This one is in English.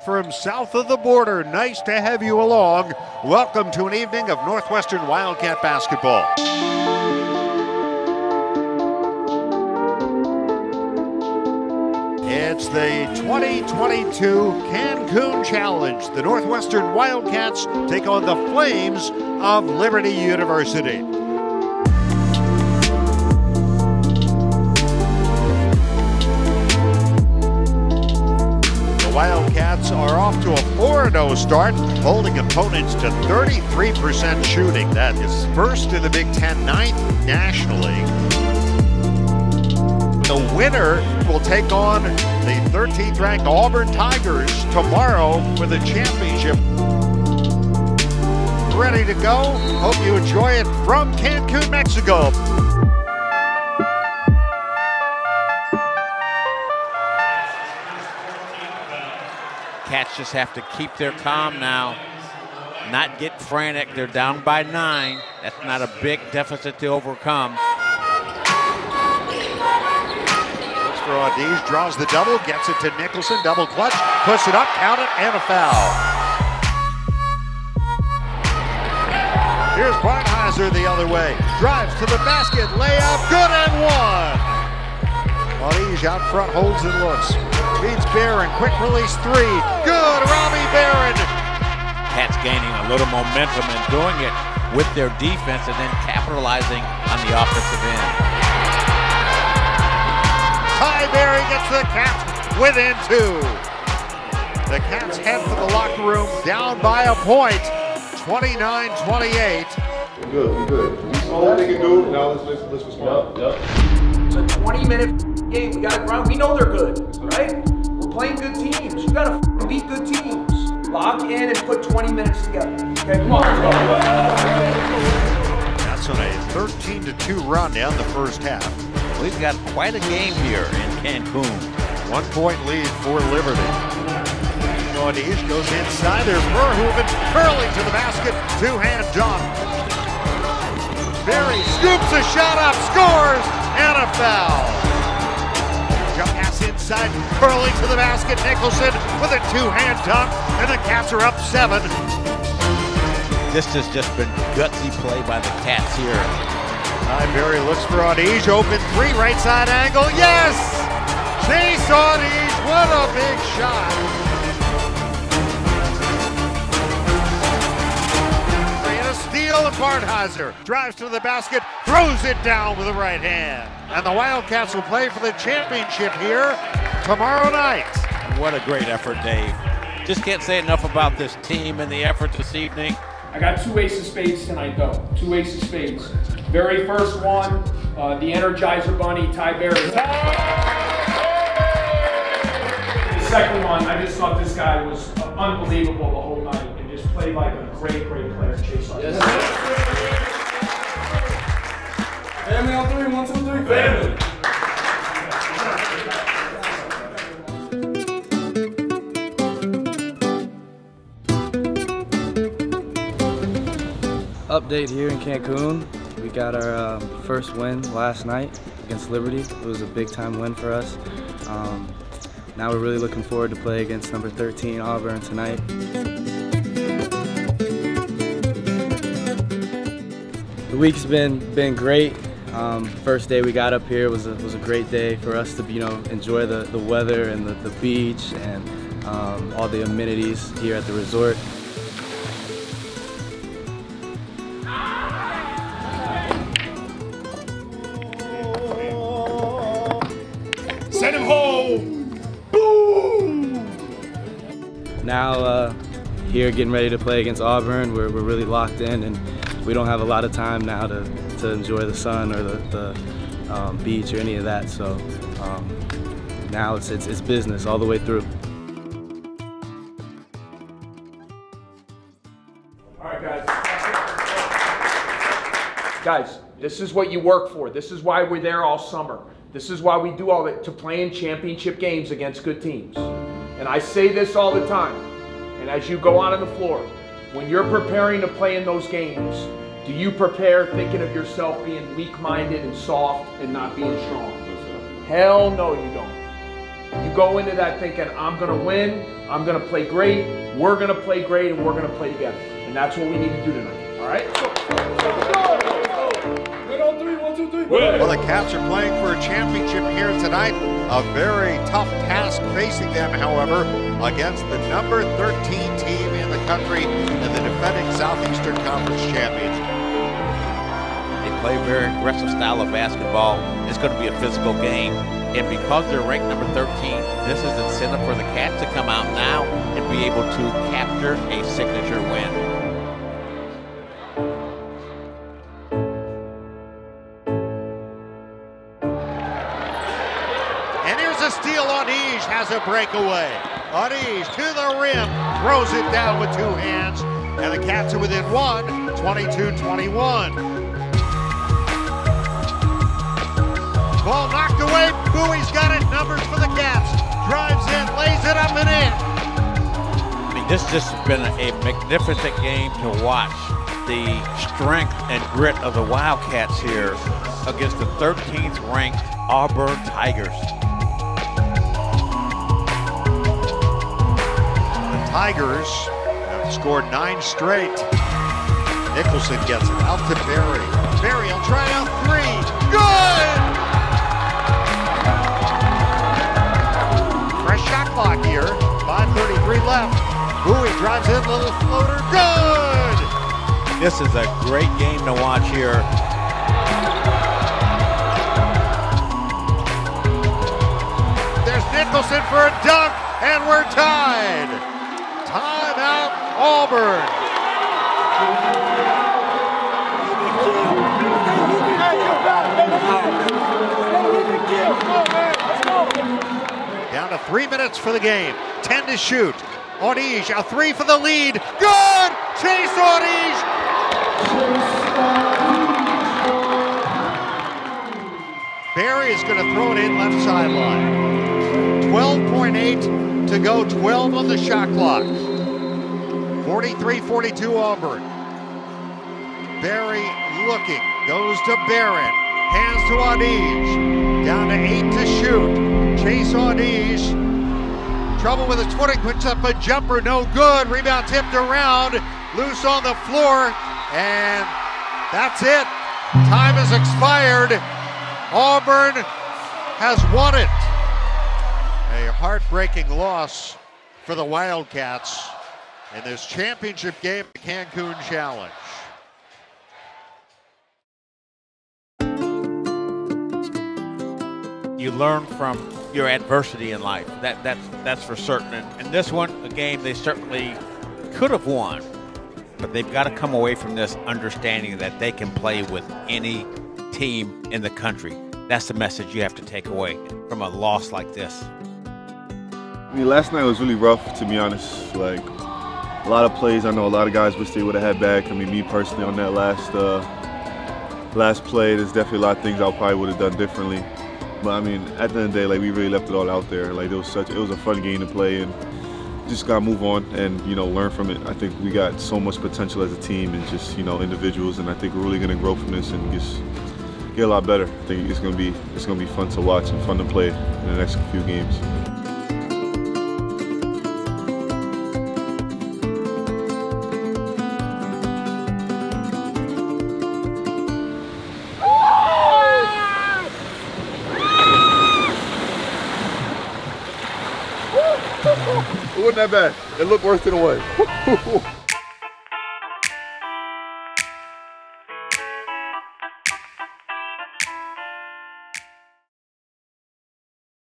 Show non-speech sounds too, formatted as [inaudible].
from south of the border. Nice to have you along. Welcome to an evening of Northwestern Wildcat basketball. It's the 2022 Cancun Challenge. The Northwestern Wildcats take on the Flames of Liberty University. Wildcats are off to a 4 0 start, holding opponents to 33% shooting. That is first in the Big Ten, ninth nationally. The winner will take on the 13th ranked Auburn Tigers tomorrow for the championship. Ready to go? Hope you enjoy it from Cancun, Mexico. Cats just have to keep their calm now, not get frantic. They're down by nine. That's not a big deficit to overcome. Looks for Audige, draws the double, gets it to Nicholson, double clutch, puts it up, count it, and a foul. Here's Barnhizer the other way. Drives to the basket, layup, good and one. Audige out front, holds and looks. Beats Beran, quick release three. Good, Robbie Beran. Cats gaining a little momentum and doing it with their defense and then capitalizing on the offensive end. Ty Berry gets the Cats within two. The Cats head for the locker room down by a point, 29-28. We're good, we're good. We saw what they can do, now let's, let's, let's respond. It's a 20 minute game. We got to grind. We know they're good, right? We're playing good teams. You got to beat good teams. Lock in and put 20 minutes together. Okay, come on. That's on a 13 to 2 run down the first half. We've got quite a game here in Cancun. One point lead for Liberty. Audige goes inside. There's Verhoeven curling to the basket. Two hand dunk. Berry scoops a shot up, scores, and a foul. Jump pass inside, curling to the basket. Nicholson with a two hand dunk, and the Cats are up seven. This has just been gutsy play by the Cats here. Berry looks for Audige, open three, right side angle, yes! Chase Audige, what a big shot! And steal of Barnhizer, drives to the basket, throws it down with the right hand. And the Wildcats will play for the championship here tomorrow night. What a great effort, Dave. Just can't say enough about this team and the effort this evening. I got two ace of spades tonight, though. Two ace of spades. Very first one, uh, the Energizer Bunny, Ty Berry. The second one, I just thought this guy was unbelievable the whole night and just played like a great, great player, Chase Yes. Family on three, one, two, three. Family. Update here in Cancun. We got our uh, first win last night against Liberty. It was a big time win for us. Um, now we're really looking forward to play against number 13 Auburn tonight. Week's been been great. Um, first day we got up here was a, was a great day for us to you know enjoy the, the weather and the, the beach and um, all the amenities here at the resort. Here getting ready to play against Auburn. We're, we're really locked in and we don't have a lot of time now to, to enjoy the sun or the, the um, beach or any of that. So um, now it's, it's, it's business all the way through. All right, guys. Guys, this is what you work for. This is why we're there all summer. This is why we do all that to play in championship games against good teams. And I say this all the time. And as you go out on the floor, when you're preparing to play in those games, do you prepare thinking of yourself being weak minded and soft and not being strong? Hell no, you don't. You go into that thinking, I'm going to win, I'm going to play great, we're going to play great, and we're going to play together. And that's what we need to do tonight. All right? Two, three. Well, the Cats are playing for a championship here tonight. A very tough task facing them, however, against the number 13 team in the country and the defending Southeastern Conference champions. They play a very aggressive style of basketball. It's going to be a physical game. And because they're ranked number 13, this is incentive for the Cats to come out now and be able to capture a signature win. Has a breakaway. Audige to the rim, throws it down with two hands, and the Cats are within one, 22-21. Ball knocked away, Buie's got it, numbers for the Cats. Drives in, lays it up and in. I mean, this has just been a magnificent game to watch. The strength and grit of the Wildcats here against the 13th ranked Auburn Tigers. Tigers have scored nine straight. Nicholson gets it out to Berry. Berry will try out three. Good! Fresh shot clock here. 5.33 left. Buie drives in, little floater. Good! This is a great game to watch here. There's Nicholson for a dunk, and we're tied. Timeout, Auburn. Down to three minutes for the game. Ten to shoot. Audige, a three for the lead. Good! Chase Audige! Berry is going to throw it in left sideline. 12.8 to go, 12 on the shot clock. 43-42 Auburn. Berry looking, goes to Beran, hands to Audige. Down to eight to shoot. Chase Audige. Trouble with his footing, puts up a jumper, no good. Rebound tipped around, loose on the floor, and that's it. Time has expired. Auburn has won it. Heartbreaking loss for the Wildcats in this championship game, the Cancun Challenge. You learn from your adversity in life. That that's that's for certain. And, and this one, a game they certainly could have won, but they've got to come away from this understanding that they can play with any team in the country. That's the message you have to take away from a loss like this. I mean, last night was really rough, to be honest. Like, a lot of plays, I know a lot of guys wish they would have had back. I mean, me personally on that last uh, last play, there's definitely a lot of things I probably would have done differently. But I mean, at the end of the day, like we really left it all out there. Like it was such, it was a fun game to play, and just gotta move on and you know learn from it. I think we got so much potential as a team and just you know individuals, and I think we're really gonna grow from this and just get a lot better. I think it's gonna be it's gonna be fun to watch and fun to play in the next few games. It wasn't that bad. It looked worse than it was. [laughs]